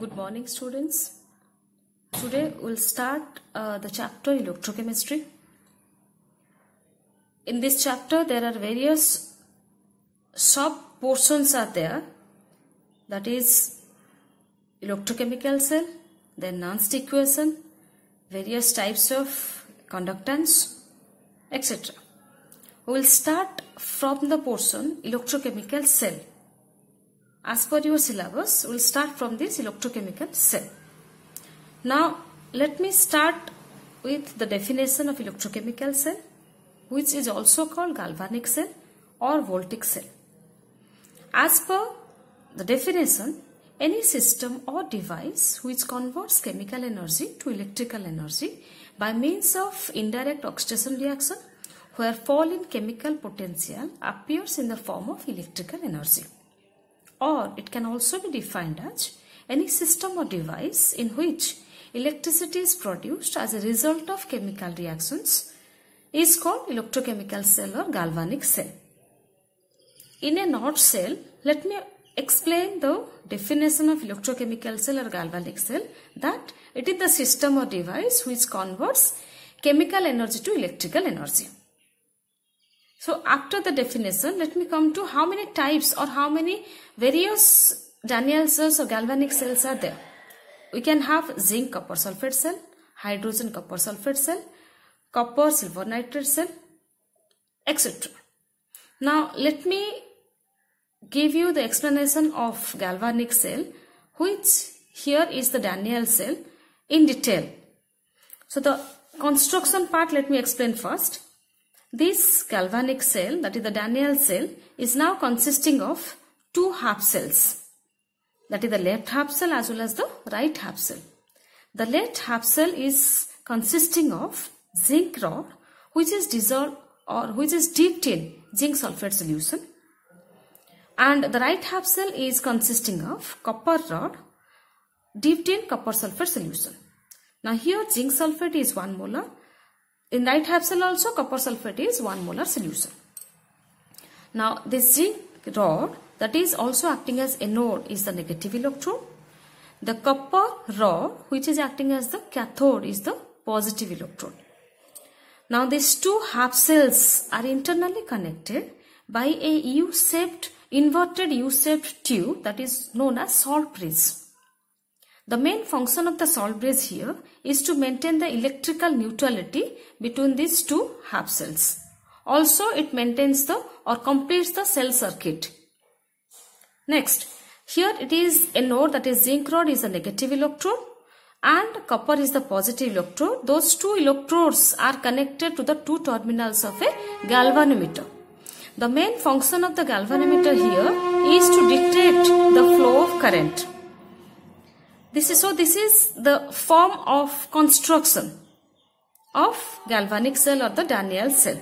Good morning, students. Today we'll start uh, the chapter electrochemistry. In this chapter, there are various sub portions are there. That is electrochemical cell, then Nernst equation, various types of conductance, etc. We will start from the portion electrochemical cell. As per your syllabus, we will start from this electrochemical cell. Now, let me start with the definition of electrochemical cell, which is also called galvanic cell or voltaic cell. As per the definition, any system or device which converts chemical energy to electrical energy by means of indirect oxidation reaction where fall in chemical potential appears in the form of electrical energy or it can also be defined as any system or device in which electricity is produced as a result of chemical reactions is called electrochemical cell or galvanic cell. In a nutshell, let me explain the definition of electrochemical cell or galvanic cell that it is the system or device which converts chemical energy to electrical energy. So after the definition, let me come to how many types or how many various Daniell cells or galvanic cells are there. We can have zinc copper sulfate cell, hydrogen copper sulfate cell, copper silver nitrate cell, etc. Now let me give you the explanation of galvanic cell which here is the Daniell cell in detail. So the construction part let me explain first. This galvanic cell, that is the Daniell cell, is now consisting of two half cells. That is the left half cell as well as the right half cell. The left half cell is consisting of zinc rod which is dissolved or which is dipped in zinc sulfate solution. And the right half cell is consisting of copper rod dipped in copper sulfate solution. Now here zinc sulfate is 1 molar in right half cell also copper sulfate is 1 molar solution. Now this zinc rod that is also acting as anode is the negative electrode. The copper rod which is acting as the cathode is the positive electrode. Now these two half cells are internally connected by a U-shaped inverted U-shaped tube that is known as salt bridge. The main function of the salt bridge here is to maintain the electrical neutrality between these two half cells. Also, it maintains the or completes the cell circuit. Next, here it is anode that is zinc rod is a negative electrode and copper is the positive electrode. Those two electrodes are connected to the two terminals of a galvanometer. The main function of the galvanometer here is to detect the flow of current. This is so this is the form of construction of galvanic cell or the Daniell cell.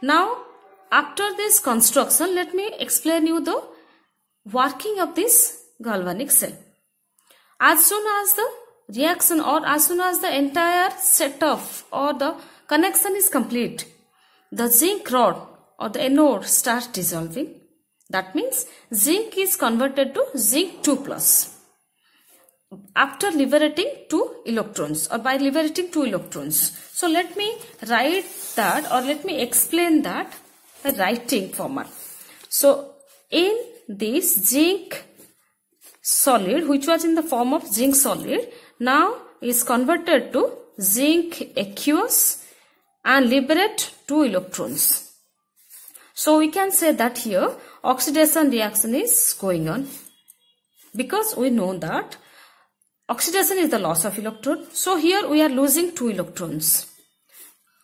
Now after this construction let me explain you the working of this galvanic cell. As soon as the reaction or as soon as the entire setup or the connection is complete the zinc rod or the anode starts dissolving. That means zinc is converted to zinc 2 plus after liberating two electrons or by liberating two electrons. So let me write that or let me explain that writing format. So in this zinc solid which was in the form of zinc solid now is converted to zinc aqueous and liberate two electrons. So we can say that here oxidation reaction is going on because we know that Oxidation is the loss of electron. So here we are losing two electrons.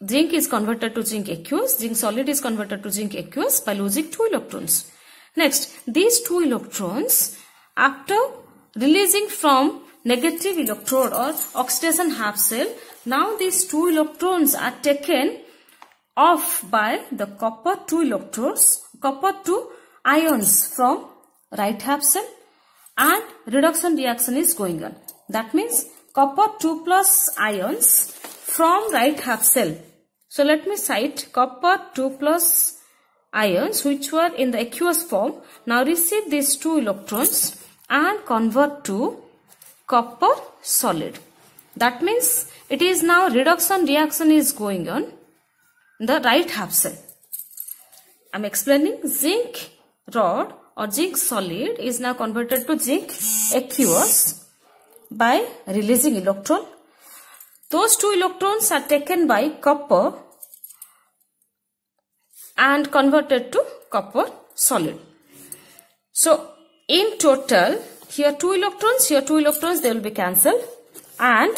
Zinc is converted to zinc aqueous. Zinc solid is converted to zinc aqueous by losing two electrons. Next, these two electrons after releasing from negative electrode or oxidation half cell, now these two electrons are taken off by the copper 2 electrodes, copper 2 ions from right half cell and reduction reaction is going on. That means copper 2 plus ions from right half cell. So let me cite copper 2 plus ions which were in the aqueous form now receive these two electrons and convert to copper solid. That means it is now reduction reaction is going on in the right half cell. I am explaining zinc rod or zinc solid is now converted to zinc aqueous by releasing electron. Those two electrons are taken by copper and converted to copper solid. So in total here two electrons here two electrons they will be cancelled and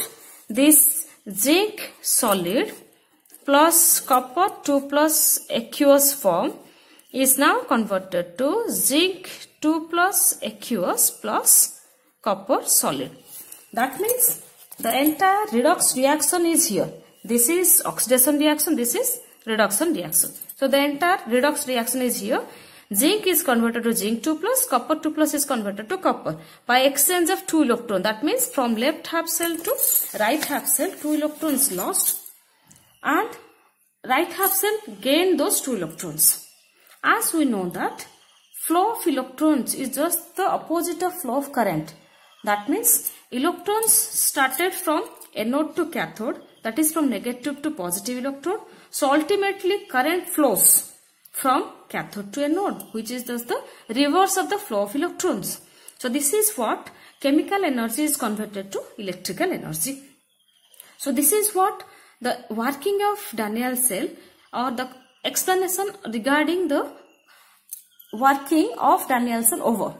this zinc solid plus copper 2 plus aqueous form is now converted to zinc 2 plus aqueous plus copper solid. That means the entire redox reaction is here. This is oxidation reaction, this is reduction reaction. So the entire redox reaction is here. Zinc is converted to zinc 2 plus, copper 2 plus is converted to copper by exchange of 2 electron. That means from left half cell to right half cell 2 electrons lost and right half cell gain those 2 electrons. As we know that flow of electrons is just the opposite of flow of current. That means electrons started from anode to cathode that is from negative to positive electrode. So ultimately current flows from cathode to anode which is just the reverse of the flow of electrons. So this is what chemical energy is converted to electrical energy. So this is what the working of Daniell cell or the explanation regarding the working of Daniell cell over.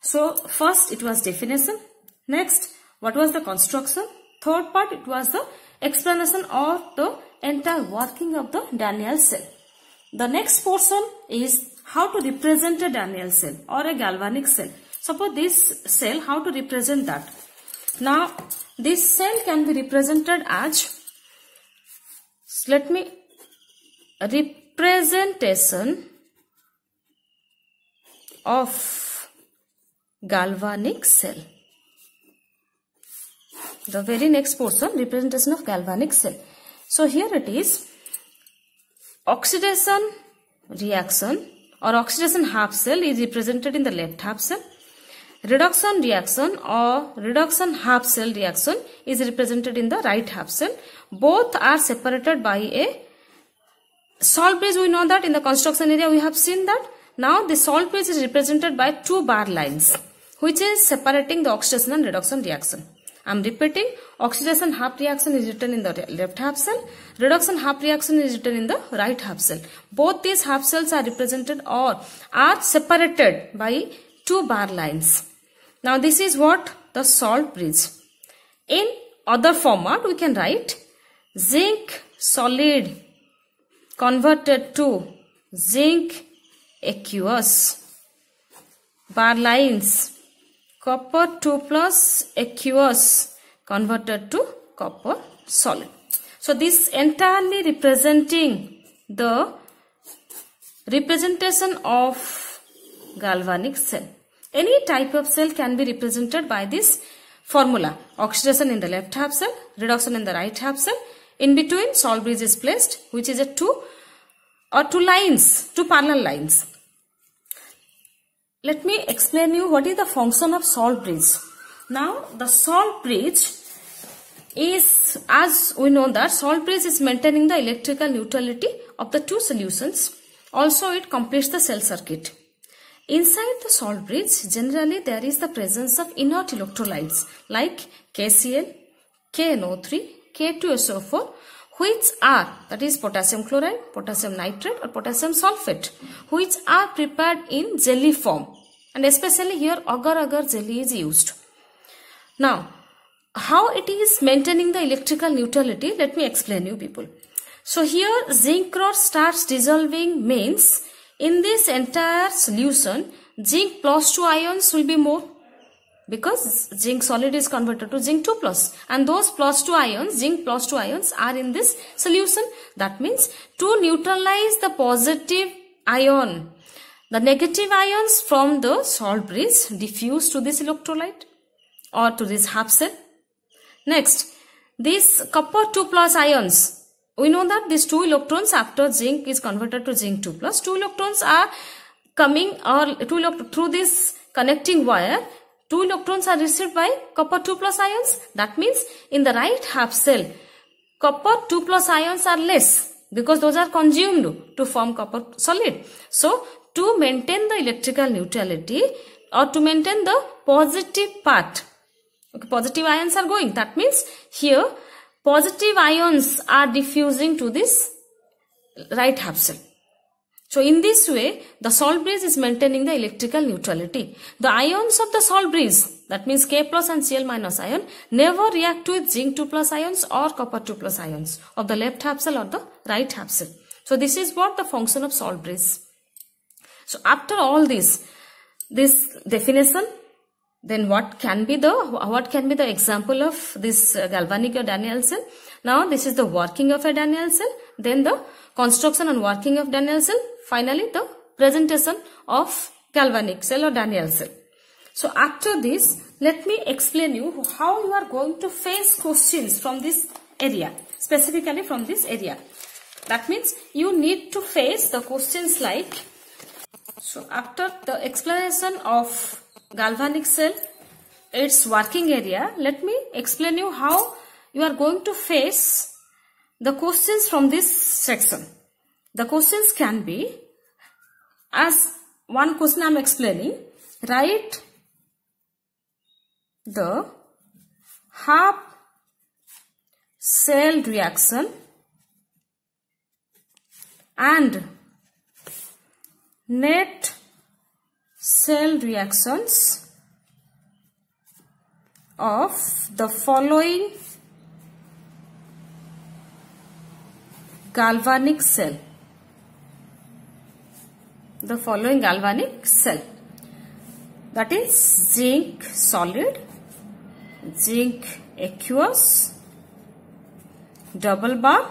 So first it was definition. Next what was the construction? Third part it was the explanation of the entire working of the Daniell cell. The next portion is how to represent a Daniell cell or a galvanic cell. Suppose this cell how to represent that. Now this cell can be represented as let me representation of galvanic cell. The very next portion representation of galvanic cell. So here it is oxidation reaction or oxidation half cell is represented in the left half cell. Reduction reaction or reduction half cell reaction is represented in the right half cell. Both are separated by a salt bridge. We know that in the construction area we have seen that. Now the salt bridge is represented by two bar lines which is separating the oxidation and reduction reaction. I am repeating oxidation half reaction is written in the left half cell, reduction half reaction is written in the right half cell. Both these half cells are represented or are separated by two bar lines. Now this is what the salt bridge. In other format we can write zinc solid converted to zinc aqueous bar lines copper 2 plus aqueous converted to copper solid. So this entirely representing the representation of galvanic cell. Any type of cell can be represented by this formula. Oxidation in the left half cell, reduction in the right half cell. In between salt bridge is placed which is a two or two lines, two parallel lines. Let me explain you what is the function of salt bridge. Now the salt bridge is as we know that salt bridge is maintaining the electrical neutrality of the two solutions. Also it completes the cell circuit. Inside the salt bridge generally there is the presence of inert electrolytes like KCl, KNO3, K2SO4 which are that is potassium chloride, potassium nitrate or potassium sulfate which are prepared in jelly form and especially here agar-agar jelly is used. Now how it is maintaining the electrical neutrality let me explain you people. So here zinc rod starts dissolving means in this entire solution zinc plus 2 ions will be more because zinc solid is converted to zinc 2 plus. And those plus 2 ions zinc plus 2 ions are in this solution. That means to neutralize the positive ion the negative ions from the salt bridge diffuse to this electrolyte or to this half cell. Next this copper 2 plus ions we know that these two electrons after zinc is converted to zinc 2 plus two electrons are coming or two through this connecting wire 2 electrons are received by copper 2 plus ions. That means in the right half cell, copper 2 plus ions are less because those are consumed to form copper solid. So to maintain the electrical neutrality or to maintain the positive part, okay, positive ions are going. That means here positive ions are diffusing to this right half shell. So in this way, the salt bridge is maintaining the electrical neutrality. The ions of the salt bridge, that means K plus and Cl minus ion, never react with zinc 2 plus ions or copper 2 plus ions of the left half cell or the right half cell. So this is what the function of salt bridge. So after all this, this definition, then what can be the, what can be the example of this uh, galvanic or Daniell cell? Now this is the working of a Daniell cell, then the construction and working of Daniell cell, finally the presentation of galvanic cell or Daniell cell. So after this, let me explain you how you are going to face questions from this area, specifically from this area. That means you need to face the questions like, so after the explanation of galvanic cell, its working area, let me explain you how you are going to face the questions from this section. The questions can be, as one question I am explaining, write the half cell reaction and net cell reactions of the following galvanic cell the following galvanic cell that is zinc solid, zinc aqueous, double bar,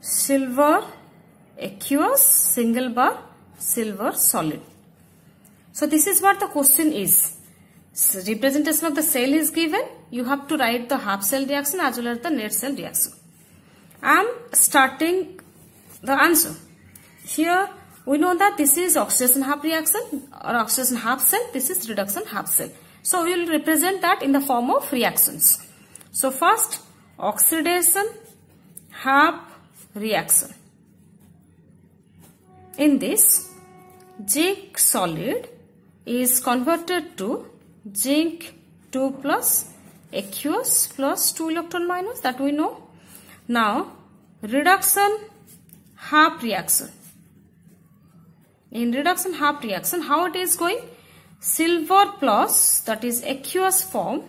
silver aqueous, single bar, silver solid. So this is what the question is. So representation of the cell is given. You have to write the half cell reaction as well as the net cell reaction. I am starting the answer. Here we know that this is oxidation half reaction or oxidation half cell. This is reduction half cell. So we will represent that in the form of reactions. So first oxidation half reaction. In this zinc solid is converted to zinc 2 plus aqueous plus 2 electron minus that we know. Now reduction half reaction in reduction half reaction, how it is going? Silver plus, that is aqueous form,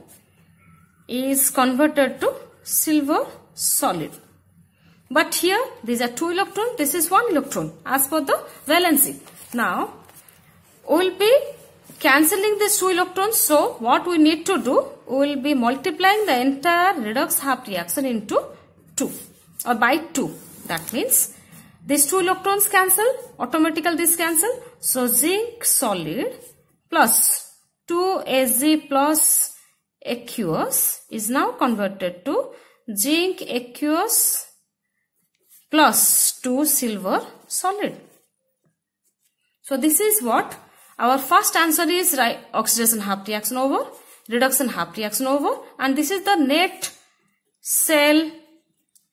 is converted to silver solid. But here, these are two electrons, this is one electron as per the valency. Now, we will be cancelling these two electrons. So, what we need to do, we will be multiplying the entire redox half reaction into 2 or by 2. That means these two electrons cancel, automatically this cancel. So zinc solid plus 2Ag plus aqueous is now converted to zinc aqueous plus 2 silver solid. So this is what our first answer is right oxidation half reaction over, reduction half reaction over and this is the net cell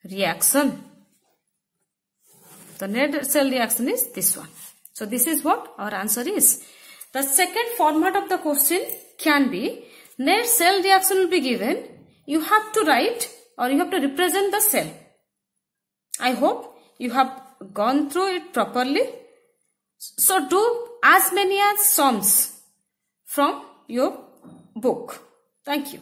reaction. The net cell reaction is this one. So this is what our answer is. The second format of the question can be net cell reaction will be given. You have to write or you have to represent the cell. I hope you have gone through it properly. So do as many as sums from your book. Thank you.